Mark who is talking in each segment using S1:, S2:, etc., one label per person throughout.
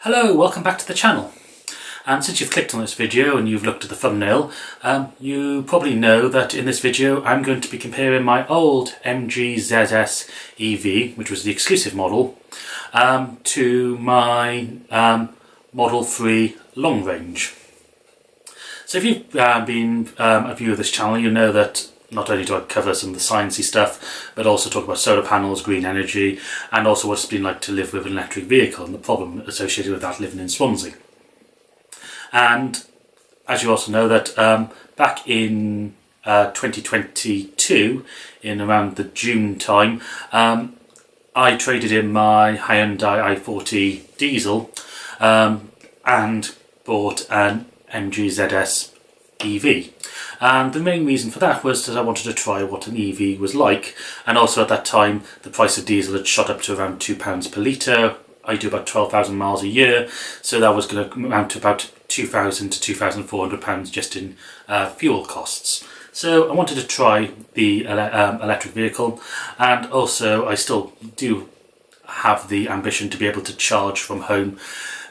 S1: Hello, welcome back to the channel. And since you've clicked on this video and you've looked at the thumbnail, um, you probably know that in this video I'm going to be comparing my old MG ZS EV, which was the exclusive model, um, to my um, Model 3 long range. So if you've uh, been um, a viewer of this channel, you know that not only do I cover some of the sciencey stuff, but also talk about solar panels, green energy, and also what it's been like to live with an electric vehicle and the problem associated with that living in Swansea. And as you also know that um, back in uh, 2022, in around the June time, um, I traded in my Hyundai i40 diesel um, and bought an MG ZS EV. And the main reason for that was that I wanted to try what an EV was like. And also at that time, the price of diesel had shot up to around £2 per litre. I do about 12,000 miles a year, so that was going to amount to about 2,000 to 2,400 pounds just in uh, fuel costs. So I wanted to try the um, electric vehicle, and also I still do have the ambition to be able to charge from home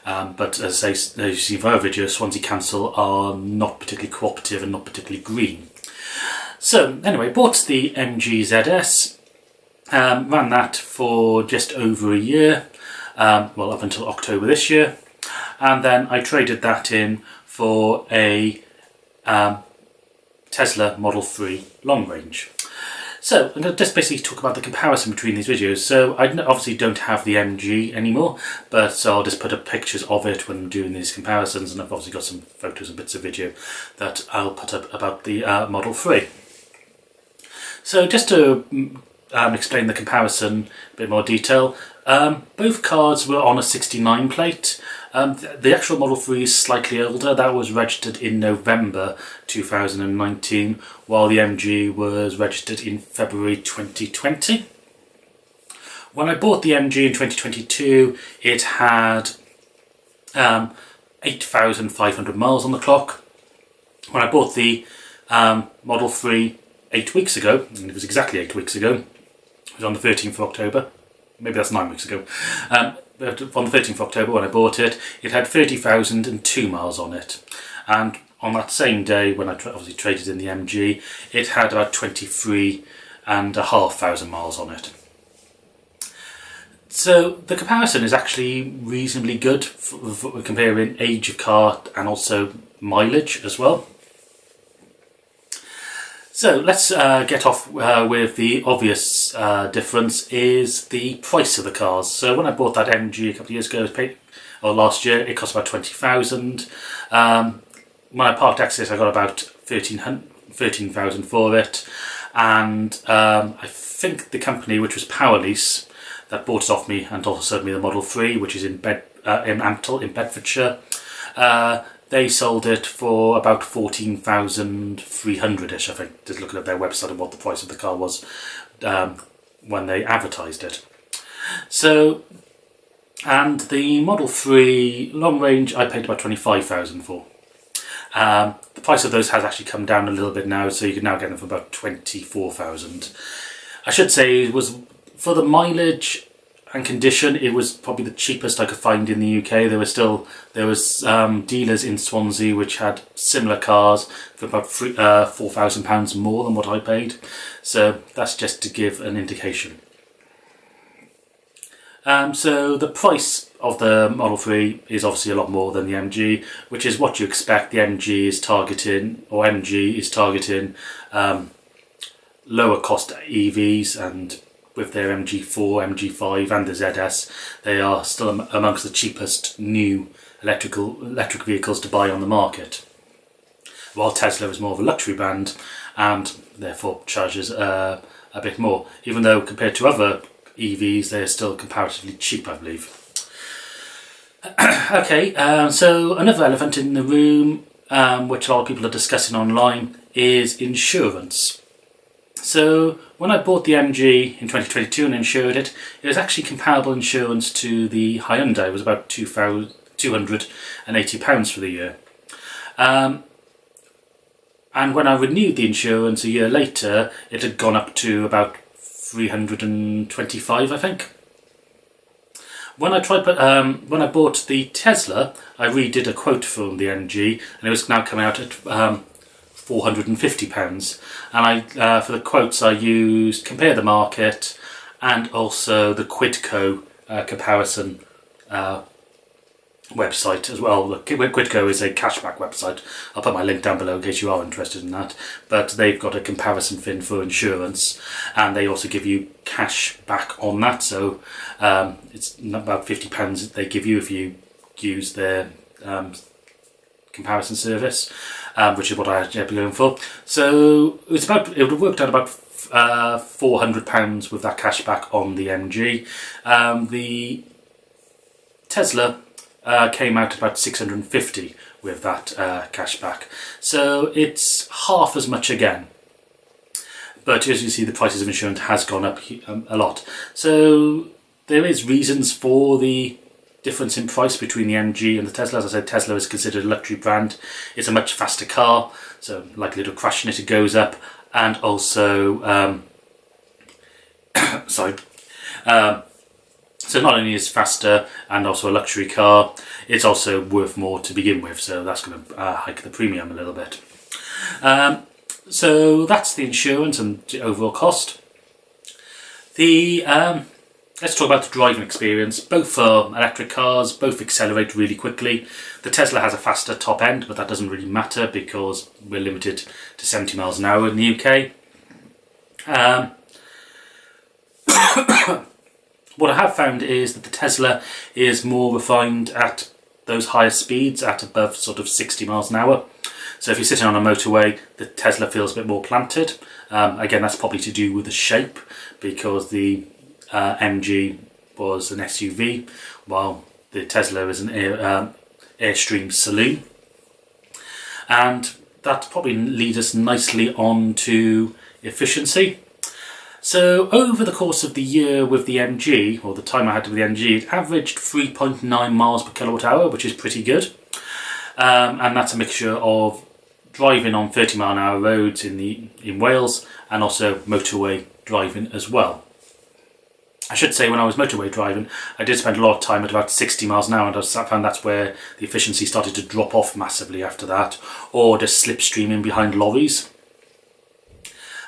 S1: um, but as, I, as you see our video, Swansea Council are not particularly cooperative and not particularly green. So anyway, bought the MG ZS, um, ran that for just over a year, um, well up until October this year, and then I traded that in for a um, Tesla Model 3 long range. So I'm going to just basically talk about the comparison between these videos. So I obviously don't have the MG anymore, but so I'll just put up pictures of it when I'm doing these comparisons, and I've obviously got some photos and bits of video that I'll put up about the uh, Model 3. So just to mm, um, explain the comparison a bit more detail, um, both cards were on a 69 plate. Um, the actual Model 3 is slightly older. That was registered in November 2019, while the MG was registered in February 2020. When I bought the MG in 2022, it had um, 8,500 miles on the clock. When I bought the um, Model 3 eight weeks ago, and it was exactly eight weeks ago, it was on the 13th of October, maybe that's nine weeks ago. Um, on the 13th of October when I bought it, it had 30,002 miles on it. And on that same day, when I tra obviously traded in the MG, it had about 23 and a half thousand miles on it. So the comparison is actually reasonably good for, for comparing age of car and also mileage as well. So let's uh, get off uh, with the obvious uh, difference is the price of the cars. So when I bought that MG a couple of years ago, paid, or last year, it cost about 20000 um, When I parked access, I got about 13000 for it. And um, I think the company, which was Powerlease, that bought it off me and also sold me the Model 3, which is in, Bed, uh, in Ampthill in Bedfordshire, uh, they sold it for about 14,300-ish, I think, just looking at their website and what the price of the car was um, when they advertised it. So, and the Model 3 long range I paid about 25,000 for. Um, the price of those has actually come down a little bit now, so you can now get them for about 24,000. I should say it was for the mileage and condition, it was probably the cheapest I could find in the UK. There were still there was um, dealers in Swansea which had similar cars for about uh, four thousand pounds more than what I paid. So that's just to give an indication. Um, so the price of the Model 3 is obviously a lot more than the MG, which is what you expect. The MG is targeting, or MG is targeting um, lower cost EVs and with their MG4, MG5 and the ZS, they are still amongst the cheapest new electrical electric vehicles to buy on the market. While Tesla is more of a luxury brand and therefore charges uh, a bit more, even though compared to other EVs they're still comparatively cheap I believe. okay, um, so another elephant in the room um, which a lot of people are discussing online is insurance. So when I bought the MG in 2022 and insured it, it was actually comparable insurance to the Hyundai. It was about £280 for the year. Um, and when I renewed the insurance a year later, it had gone up to about 325 I think. When I tried, um, when I bought the Tesla, I redid a quote from the MG, and it was now coming out at um, 450 pounds. And I, uh, for the quotes, I used compare the market and also the Quidco uh, comparison uh, website as well. The Quidco is a cashback website. I'll put my link down below in case you are interested in that. But they've got a comparison fin for insurance, and they also give you cash back on that. So um, it's about fifty pounds they give you if you use their um, comparison service, um, which is what I actually going for. So it's about it would have worked out about uh, four hundred pounds with that cash back on the MG. Um, the Tesla uh, came out about 650 with that uh, cashback. So it's half as much again. But as you see, the prices of insurance has gone up um, a lot. So there is reasons for the difference in price between the MG and the Tesla. As I said, Tesla is considered a luxury brand. It's a much faster car, so to crash in it, it goes up. And also, um, sorry, um, so not only is faster and also a luxury car, it's also worth more to begin with. So that's going to uh, hike the premium a little bit. Um, so that's the insurance and the overall cost. The um, let's talk about the driving experience. Both are electric cars, both accelerate really quickly. The Tesla has a faster top end, but that doesn't really matter because we're limited to 70 miles an hour in the UK. Um, What I have found is that the Tesla is more refined at those higher speeds at above sort of 60 miles an hour. So if you're sitting on a motorway, the Tesla feels a bit more planted. Um, again, that's probably to do with the shape because the uh, MG was an SUV while the Tesla is an Air, um, Airstream saloon. And that probably leads us nicely on to efficiency. So over the course of the year with the MG, or the time I had with the MG, it averaged 3.9 miles per kilowatt hour, which is pretty good. Um, and that's a mixture of driving on 30 mile an hour roads in the in Wales and also motorway driving as well. I should say when I was motorway driving, I did spend a lot of time at about 60 miles an hour and I found that's where the efficiency started to drop off massively after that, or just slipstreaming behind lorries.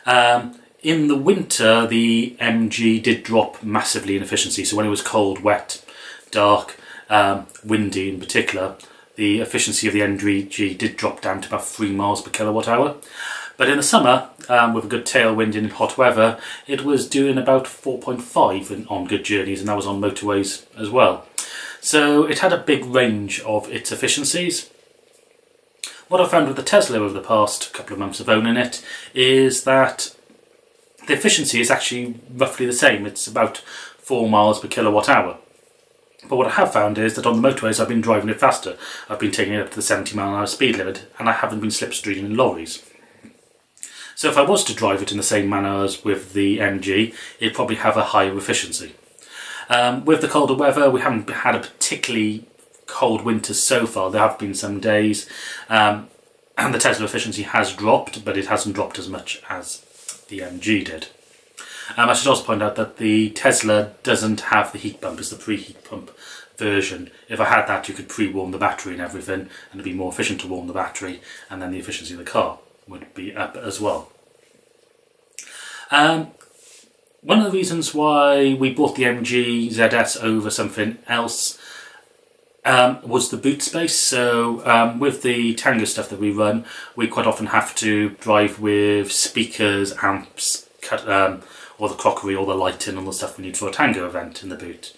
S1: Um, in the winter, the MG did drop massively in efficiency. So when it was cold, wet, dark, um, windy in particular, the efficiency of the MG did drop down to about 3 miles per kilowatt hour. But in the summer, um, with a good tailwind in hot weather, it was doing about 4.5 on good journeys, and that was on motorways as well. So it had a big range of its efficiencies. What I found with the Tesla over the past couple of months of owning it is that the efficiency is actually roughly the same. It's about 4 miles per kilowatt hour. But what I have found is that on the motorways I've been driving it faster. I've been taking it up to the 70 mile an hour speed limit and I haven't been slipstreaming lorries. So if I was to drive it in the same manner as with the MG, it'd probably have a higher efficiency. Um, with the colder weather, we haven't had a particularly cold winter so far. There have been some days, um, and the Tesla efficiency has dropped, but it hasn't dropped as much as the MG did. Um, I should also point out that the Tesla doesn't have the heat pump, it's the pre-heat pump version. If I had that, you could pre-warm the battery and everything, and it'd be more efficient to warm the battery, and then the efficiency of the car would be up as well. Um, one of the reasons why we bought the MG ZS over something else um, was the boot space. So um, with the Tango stuff that we run, we quite often have to drive with speakers, amps, cut, um, or the crockery, or the lighting, all the stuff we need for a Tango event in the boot.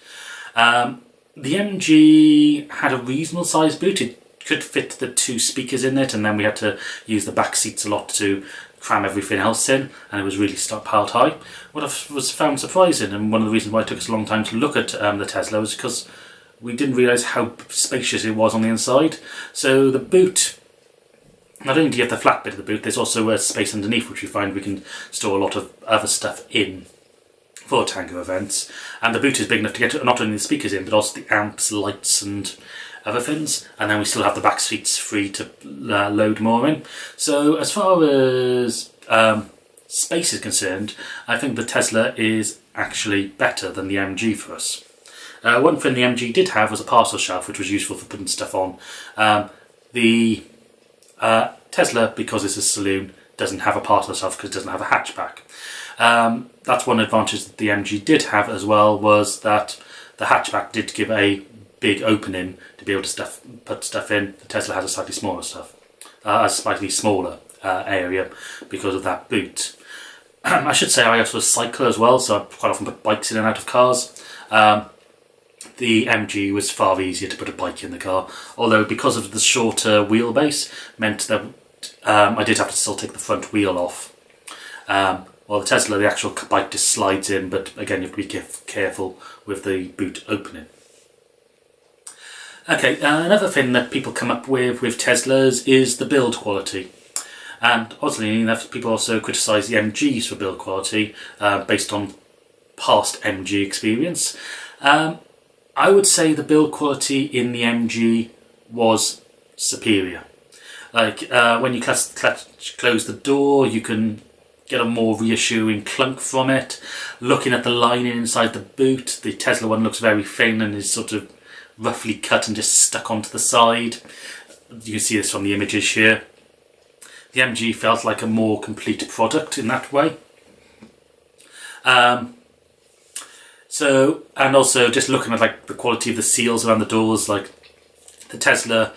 S1: Um, the MG had a reasonable sized boot. It could fit the two speakers in it, and then we had to use the back seats a lot to cram everything else in, and it was really piled high. What I was found surprising, and one of the reasons why it took us a long time to look at um, the Tesla was because we didn't realise how spacious it was on the inside. So the boot, not only do you have the flat bit of the boot, there's also a space underneath which we find we can store a lot of other stuff in for Tango events. And the boot is big enough to get not only the speakers in, but also the amps, lights and other things. And then we still have the back seats free to uh, load more in. So as far as um, space is concerned, I think the Tesla is actually better than the MG for us. Uh, one thing the MG did have was a parcel shelf, which was useful for putting stuff on. Um, the uh, Tesla, because it's a saloon, doesn't have a parcel shelf because it doesn't have a hatchback. Um, that's one advantage that the MG did have as well was that the hatchback did give a big opening to be able to stuff, put stuff in. The Tesla has a slightly smaller stuff, uh, a slightly smaller uh, area because of that boot. I should say I also cycle as well, so I quite often put bikes in and out of cars. Um, the MG was far easier to put a bike in the car, although because of the shorter wheelbase meant that um, I did have to still take the front wheel off. Um, while the Tesla, the actual bike just slides in, but again you have to be careful with the boot opening. Okay, uh, another thing that people come up with with Teslas is the build quality. And oddly enough, people also criticise the MGs for build quality uh, based on past MG experience. Um, I would say the build quality in the MG was superior. Like uh, when you close the door, you can get a more reassuring clunk from it. Looking at the lining inside the boot, the Tesla one looks very thin and is sort of roughly cut and just stuck onto the side. You can see this from the images here. The MG felt like a more complete product in that way. Um, so, and also just looking at like the quality of the seals around the doors, like the Tesla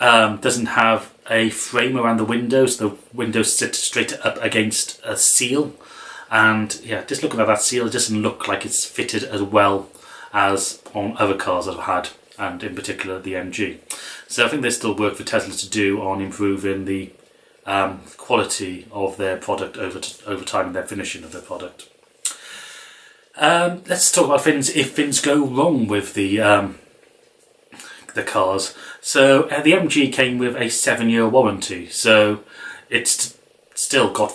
S1: um, doesn't have a frame around the windows. The windows sit straight up against a seal. And yeah, just looking at that seal, it doesn't look like it's fitted as well as on other cars I've had, and in particular the MG. So I think there's still work for Tesla to do on improving the um, quality of their product over over time and their finishing of their product. Um, let's talk about things if things go wrong with the um, the cars. So uh, the MG came with a seven-year warranty, so it's still got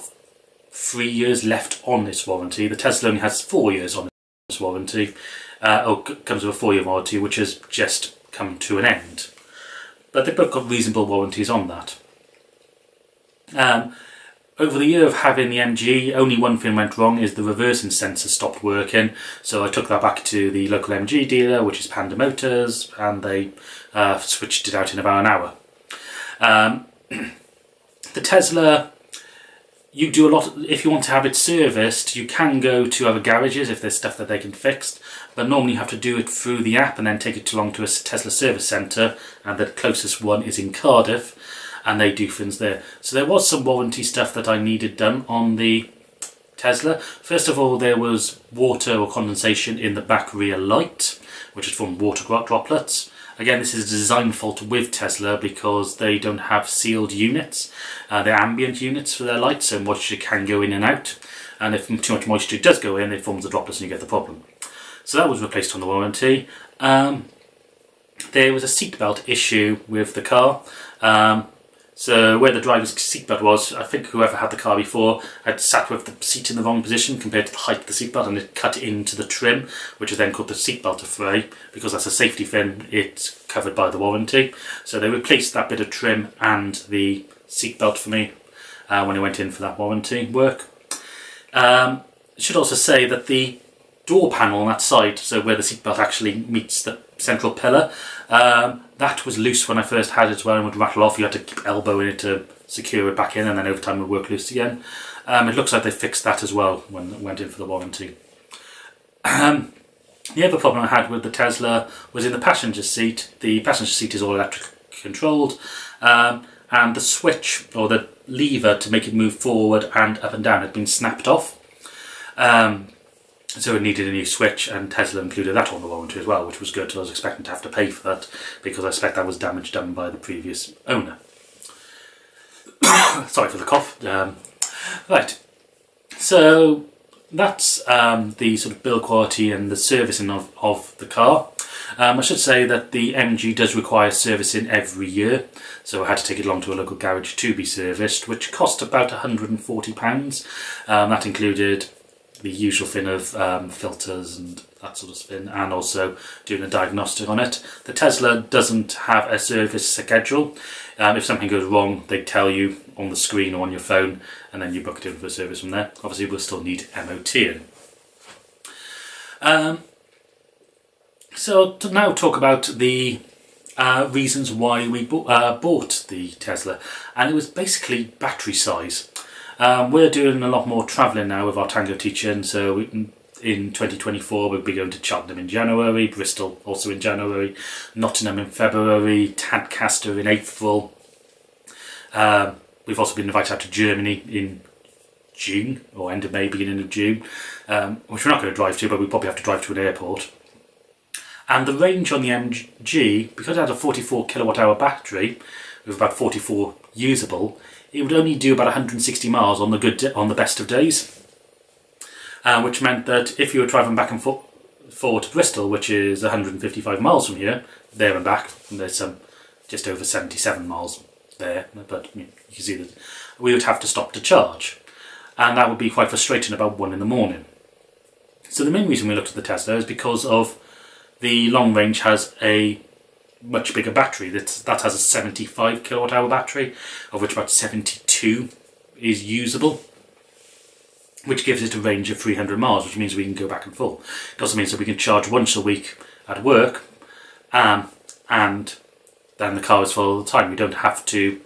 S1: three years left on this warranty. The Tesla only has four years on its warranty, uh, or comes with a four-year warranty, which has just come to an end. But they've both got reasonable warranties on that. Um, over the year of having the MG, only one thing went wrong is the reversing sensor stopped working. So I took that back to the local MG dealer, which is Panda Motors, and they uh, switched it out in about an hour. Um, the Tesla, you do a lot, if you want to have it serviced, you can go to other garages if there's stuff that they can fix, but normally you have to do it through the app and then take it along to a Tesla service centre, and the closest one is in Cardiff and they do things there. So there was some warranty stuff that I needed done on the Tesla. First of all, there was water or condensation in the back rear light, which is from water droplets. Again, this is a design fault with Tesla because they don't have sealed units. Uh, they're ambient units for their lights, so moisture can go in and out. And if too much moisture does go in, it forms the droplets and you get the problem. So that was replaced on the warranty. Um, there was a seatbelt issue with the car. Um, so where the driver's seatbelt was, I think whoever had the car before had sat with the seat in the wrong position compared to the height of the seatbelt and it cut into the trim, which is then called the seatbelt fray. Because that's a safety fin, it's covered by the warranty. So they replaced that bit of trim and the seatbelt for me uh, when I went in for that warranty work. Um, I should also say that the door panel on that side, so where the seatbelt actually meets the central pillar, um, that was loose when I first had it as well and would rattle off. You had to keep elbowing it to secure it back in and then over time it would work loose again. Um, it looks like they fixed that as well when it went in for the warranty. Um, the other problem I had with the Tesla was in the passenger seat. The passenger seat is all electric controlled um, and the switch or the lever to make it move forward and up and down had been snapped off. Um, so it needed a new switch and Tesla included that on the warranty as well, which was good. So I was expecting to have to pay for that because I expect that was damage done by the previous owner. Sorry for the cough. Um, right, so that's um, the sort of build quality and the servicing of, of the car. Um, I should say that the MG does require servicing every year, so I had to take it along to a local garage to be serviced, which cost about £140. Um, that included the usual thing of um, filters and that sort of thing, and also doing a diagnostic on it. The Tesla doesn't have a service schedule. Um, if something goes wrong, they tell you on the screen or on your phone, and then you book it in for service from there. Obviously, we'll still need MOT in. Um, so to now talk about the uh, reasons why we bo uh, bought the Tesla, and it was basically battery size. Um, we're doing a lot more travelling now with our Tango teaching, so in 2024 we'll be going to Cheltenham in January, Bristol also in January, Nottingham in February, Tadcaster in April. Um, we've also been invited out to Germany in June, or end of May, beginning of June, um, which we're not going to drive to, but we probably have to drive to an airport. And the range on the MG, because it had a 44 kilowatt hour battery, with about 44 usable, it would only do about 160 miles on the good on the best of days. Uh, which meant that if you were driving back and forth, to Bristol, which is 155 miles from here, there and back, and there's some just over 77 miles there, but you, can see that we would have to stop to charge, and that would be quite frustrating about one in the morning. So the main reason we looked at the Tesla is because of the long range has a much bigger battery. That that has a 75 kilowatt hour battery, of which about 72 is usable, which gives it a range of 300 miles, which means we can go back and forth. It also means that we can charge once a week at work, um, and then the car is full all the time. We don't have to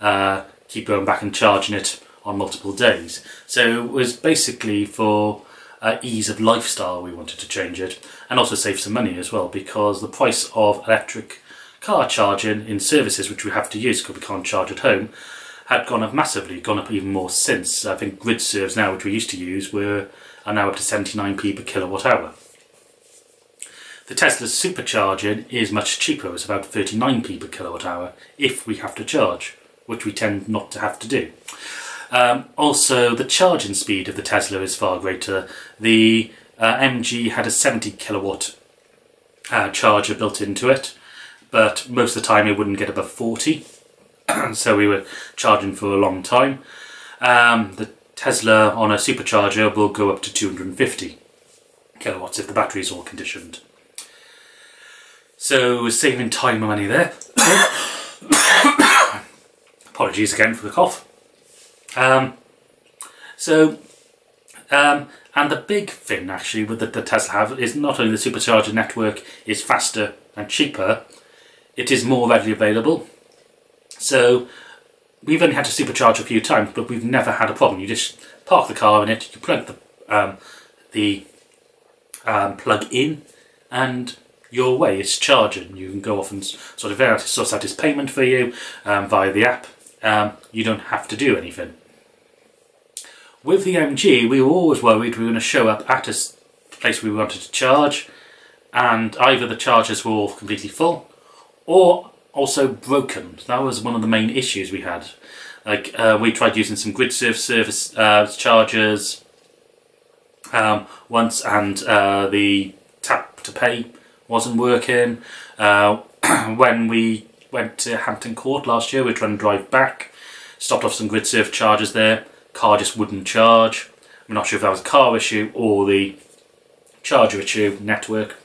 S1: uh, keep going back and charging it on multiple days. So it was basically for uh, ease of lifestyle we wanted to change it and also save some money as well because the price of electric car charging in services which we have to use because we can't charge at home had gone up massively, gone up even more since. I think GridServes now, which we used to use, were are now up to 79p per kilowatt hour. The Tesla's supercharging is much cheaper, it's about 39p per kilowatt hour if we have to charge, which we tend not to have to do. Um, also, the charging speed of the Tesla is far greater. The uh, MG had a 70 kilowatt uh, charger built into it, but most of the time it wouldn't get above 40, so we were charging for a long time. Um, the Tesla on a supercharger will go up to 250 kilowatts if the battery is all conditioned. So saving time and money there. Apologies again for the cough. Um, so, um, and the big thing actually with the, the Tesla have is not only the supercharger network is faster and cheaper, it is more readily available. So we've only had to supercharge a few times, but we've never had a problem. You just park the car in it, you plug the um, the um, plug in, and your way it's charging. You can go off and sort of sort out his payment for you um, via the app. Um, you don't have to do anything. With the MG, we were always worried we were going to show up at a place we wanted to charge, and either the chargers were all completely full, or also broken. That was one of the main issues we had. Like uh, we tried using some GridServe service uh, chargers um, once, and uh, the tap to pay wasn't working. Uh, when we went to Hampton Court last year, we were trying to drive back, stopped off some GridServe chargers there car just wouldn't charge. I'm not sure if that was a car issue or the charger issue, network,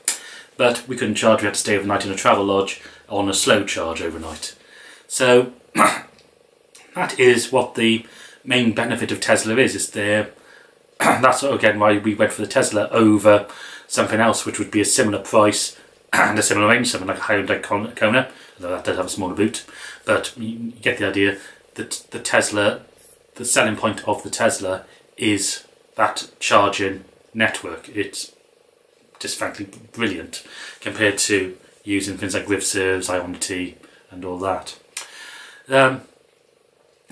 S1: but we couldn't charge, we had to stay overnight in a travel lodge on a slow charge overnight. So that is what the main benefit of Tesla is, is there that's again why we went for the Tesla over something else which would be a similar price and a similar range, something like a Hyundai Kona, although that does have a smaller boot, but you get the idea that the Tesla the selling point of the Tesla is that charging network. It's just frankly brilliant compared to using things like GridServes, Ionity, and all that. Um,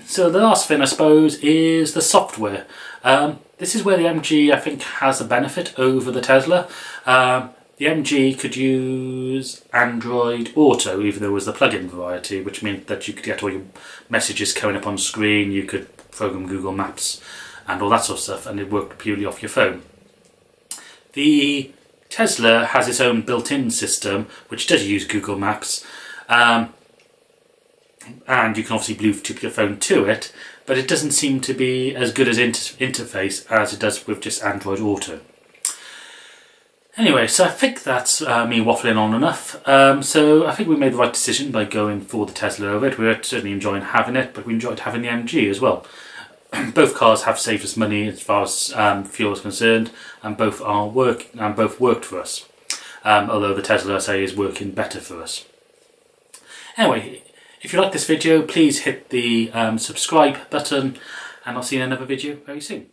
S1: so the last thing I suppose is the software. Um, this is where the MG I think has a benefit over the Tesla. Um, the MG could use Android Auto, even though it was the plug-in variety, which meant that you could get all your messages coming up on screen. You could program Google Maps and all that sort of stuff, and it worked purely off your phone. The Tesla has its own built-in system, which does use Google Maps, um, and you can obviously Bluetooth your phone to it, but it doesn't seem to be as good as inter interface as it does with just Android Auto. Anyway, so I think that's uh, me waffling on enough. Um, so I think we made the right decision by going for the Tesla over it. We are certainly enjoying having it, but we enjoyed having the MG as well. both cars have saved us money as far as um, fuel is concerned, and both are work and both worked for us. Um, although the Tesla, I say, is working better for us. Anyway, if you like this video, please hit the um, subscribe button, and I'll see you in another video very soon.